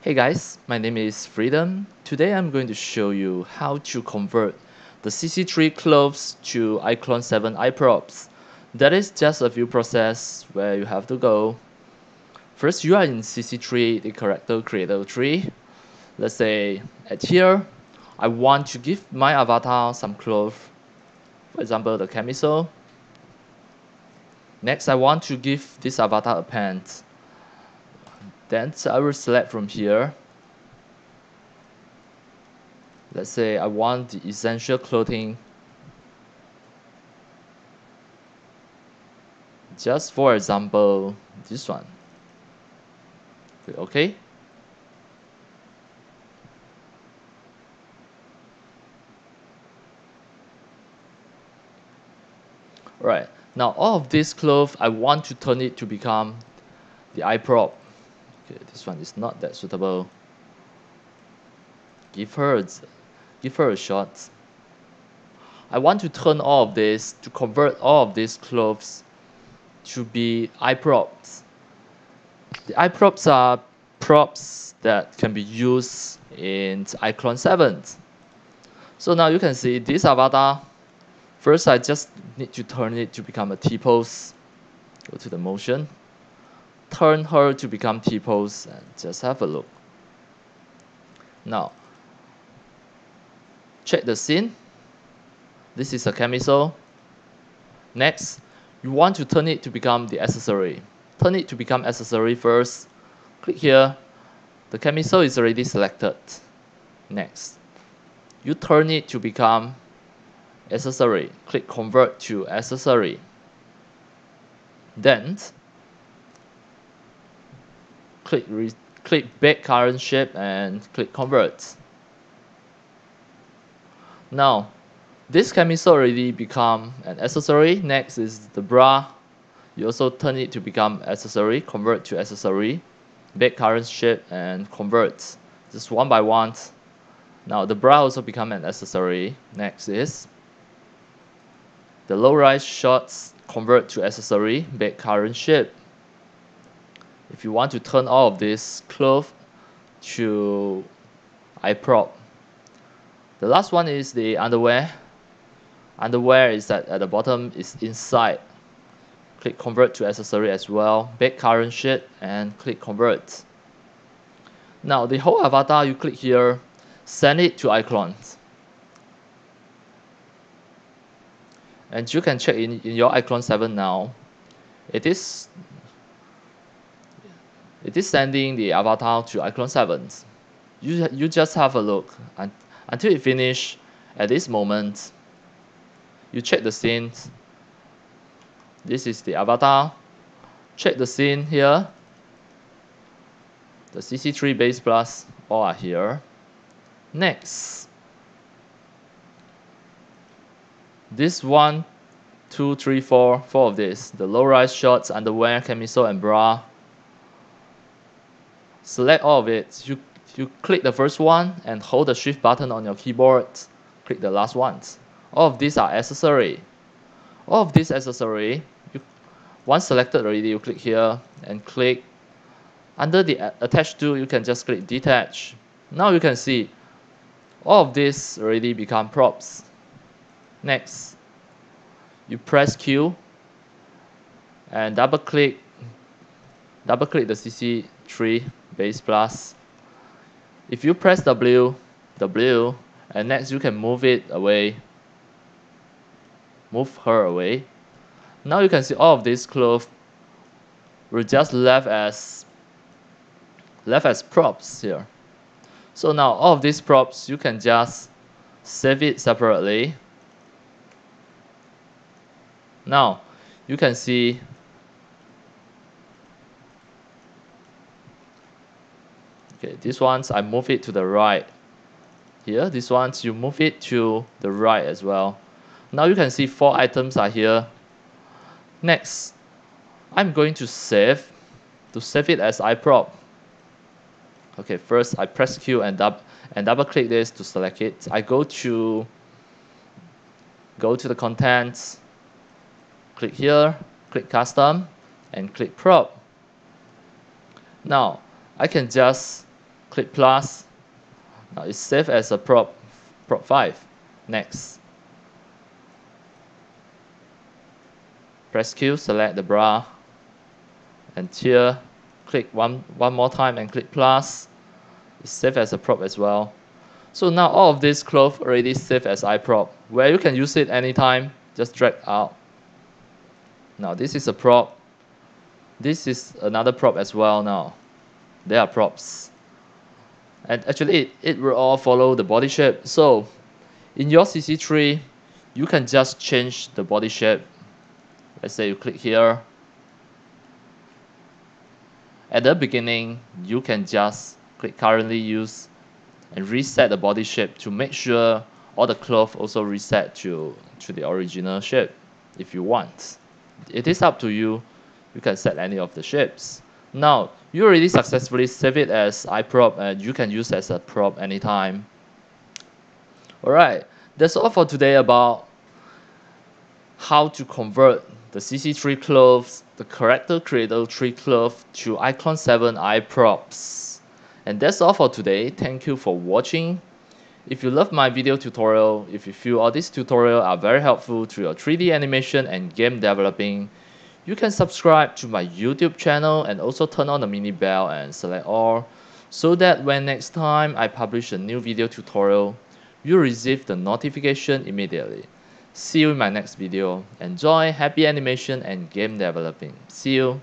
Hey guys, my name is Freedom. Today I'm going to show you how to convert the CC3 clothes to iClone 7 iProps. That is just a few process where you have to go. First, you are in CC3, the character creator tree. Let's say at here, I want to give my avatar some clothes. For example, the camisole. Next, I want to give this avatar a pants. Then I will select from here. Let's say I want the essential clothing. Just for example, this one. Okay. Right. Now all of this clothes, I want to turn it to become the iProp. Okay, this one is not that suitable. Give her, give her a shot. I want to turn all of this, to convert all of these clothes to be iProps. The iProps are props that can be used in iClone 7. So now you can see this avatar. First, I just need to turn it to become a T-pose. Go to the motion turn her to become T-pose and just have a look. Now, check the scene. This is a camisole. Next, you want to turn it to become the accessory. Turn it to become accessory first. Click here. The camisole is already selected. Next, you turn it to become accessory. Click convert to accessory. Then click re click bake current shape and click convert. Now, this camisole already become an accessory. Next is the bra. You also turn it to become accessory, convert to accessory, bake current shape and convert. Just one by one. Now the bra also become an accessory. Next is the low rise shorts convert to accessory, bake current shape if you want to turn all of this cloth to iProp. The last one is the underwear. Underwear is that at the bottom is inside. Click convert to accessory as well. Bake current shape and click convert. Now the whole avatar you click here, send it to iClone. And you can check in, in your iClone 7 now. It is it is sending the avatar to iClone 7. You, you just have a look and, until it finish at this moment. You check the scene. This is the avatar. Check the scene here. The CC3 base plus all are here. Next. This one, two, three, four, four of this. The low-rise shorts, underwear, camisole, and bra select all of it. You, you click the first one and hold the shift button on your keyboard. Click the last ones. All of these are accessory. All of these accessory, you, once selected already, you click here and click. Under the attach to, you can just click detach. Now you can see all of these already become props. Next, you press Q and double click double click the CC3 base plus. If you press W, W, and next you can move it away, move her away. Now you can see all of these clothes were just left as left as props here. So now all of these props you can just save it separately. Now you can see this ones I move it to the right. Here, this ones you move it to the right as well. Now you can see four items are here. Next, I'm going to save, to save it as iProp. Okay, first I press Q and, dub and double click this to select it. I go to go to the contents, click here, click custom, and click prop. Now, I can just click plus. Now it's saved as a prop prop 5 next. Press Q select the bra and here click one one more time and click plus. It's saved as a prop as well. So now all of this cloth already saved as iProp where you can use it anytime. Just drag out. Now this is a prop. This is another prop as well now. There are props and actually it, it will all follow the body shape. So in your CC3 you can just change the body shape. Let's say you click here. At the beginning you can just click currently use and reset the body shape to make sure all the cloth also reset to to the original shape if you want. It is up to you. You can set any of the shapes. Now you already successfully save it as iProp and you can use as a prop anytime alright that's all for today about how to convert the CC3 clothes, the Character Creator 3 cloth to iClone 7 iProps. And that's all for today. Thank you for watching. If you love my video tutorial, if you feel all these tutorials are very helpful to your 3D animation and game developing, you can subscribe to my YouTube channel and also turn on the mini bell and select all so that when next time I publish a new video tutorial, you receive the notification immediately. See you in my next video. Enjoy happy animation and game developing. See you.